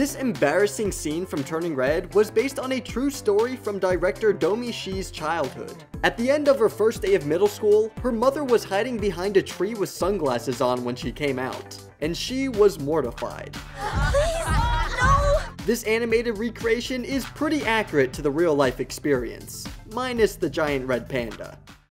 This embarrassing scene from Turning Red was based on a true story from director Domee Shi's childhood. At the end of her first day of middle school, her mother was hiding behind a tree with sunglasses on when she came out, and she was mortified. Please, oh no! This animated recreation is pretty accurate to the real life experience, minus the giant red panda.